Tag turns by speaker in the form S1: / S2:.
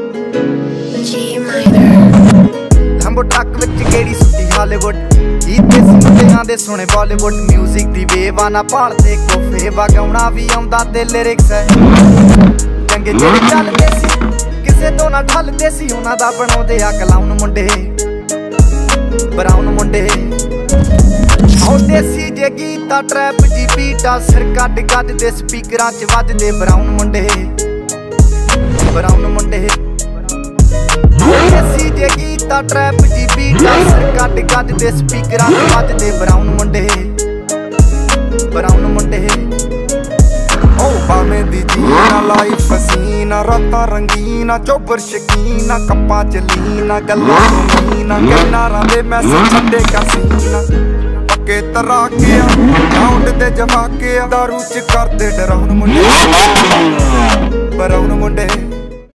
S1: G minor.
S2: ਲੰਬੋ truck ਵਿੱਚ ਕਿਹੜੀ ਸੁੱਤੀ ਹਾਲੀਵੁੱਡ ਕੀਤੇ ਸੀ ਮੁੰਡਿਆਂ ਦੇ ਸੁਣੇ ਬਾਲੀਵੁੱਡ 뮤직 ਦੀ ਵੇਵ ਨਾ ਭਾਲਦੇ ਕੋਫੇ ਵਗਾਉਣਾ ਵੀ ਆਉਂਦਾ ਤੇ ਲਿਰਿਕਸ ਹੈ ਚੰਗੇ ਜਿਹੜੇ ਚੱਲਦੇ ਸੀ ਕਿਸੇ ਤੋਂ ਨਾ ਠੱਲਦੇ ਸੀ ਉਹਨਾਂ ਦਾ ਬਣਾਉਂਦੇ ਆ ਕਲਾਉਨ ਮੁੰਡੇ। ਬਰਾਉਨ ਮੁੰਡੇ। ਆਉਂਦੇ ਸੀ ਜੇ ਗੀਤਾ ਟਰੈਪ ਜੀ ਬੀਟਾ ਸਿਰ ਕੱਢ ਕੱਢ ਦੇ ਸਪੀਕਰਾਂ 'ਚ ਵੱਜਦੇ ਬਰਾਉਨ ਮੁੰਡੇ। ਬਰਾਉਨ ਮੁੰਡੇ ਸੀ ਜੇ ਗੀਤਾ ਟਰੈਪ ਜੀ ਬੀਟਾ ਸਿਰ ਕੱਢ ਕੱਢ ਦੇ ਸਪੀਕਰਾਂ 'ਚ ਵੱਜਦੇ ਬਰਾਉਨ ਮੁੰਡੇ। ਬਰਾਉਨ ਮੁੰਡੇ।
S3: ਓ ਬਾਵੇਂ ਦੀ ਜੀਨਾ ਲਾਈਫ ਹਸੀਨਾ ਰਾਤਾਂ ਰੰਗੀਨਾ ਚੋਬਰ ਸ਼ਕੀਨਾ ਕੱਪਾਂ ਚ ਲੀਨਾ ਗੱਲਾਂ ਸੁਣੀਨਾ ਕਿਨਾਰਾਂ ਦੇ ਮੈਸੇਜ ਛੱਡੇ ਕਸੀਨਾ ਪੱਕੇ ਤਰਾ ਕੇ ਤੇ ਜਵਾ ਦਾਰੂ ਚ ਕਰਦੇ ਡਰਾਉਣ ਮੁੰਡੇ।